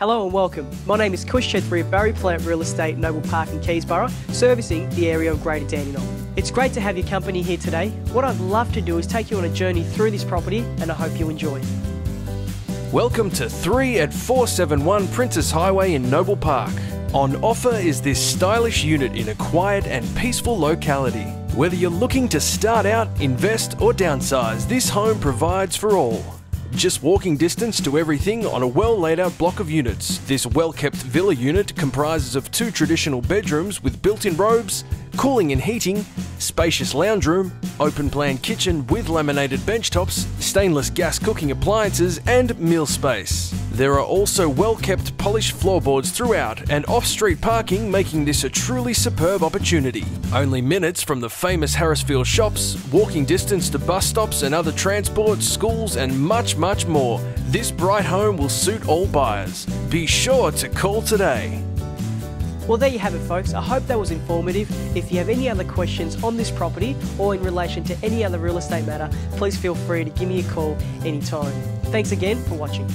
Hello and welcome. My name is Kush Chedbury of Barry Plant Real Estate, Noble Park in Keysborough, servicing the area of Greater Dandenong. It's great to have your company here today. What I'd love to do is take you on a journey through this property and I hope you enjoy. Welcome to 3 at 471 Princes Highway in Noble Park. On offer is this stylish unit in a quiet and peaceful locality. Whether you're looking to start out, invest, or downsize, this home provides for all. Just walking distance to everything on a well laid out block of units. This well kept villa unit comprises of two traditional bedrooms with built in robes, cooling and heating, spacious lounge room, open plan kitchen with laminated bench tops, stainless gas cooking appliances, and meal space. There are also well kept polished floorboards throughout and off street parking, making this a truly superb opportunity. Only minutes from the famous Harrisfield shops, walking distance to bus stops and other transport, schools, and much, much more. This bright home will suit all buyers. Be sure to call today. Well, there you have it, folks. I hope that was informative. If you have any other questions on this property or in relation to any other real estate matter, please feel free to give me a call anytime. Thanks again for watching.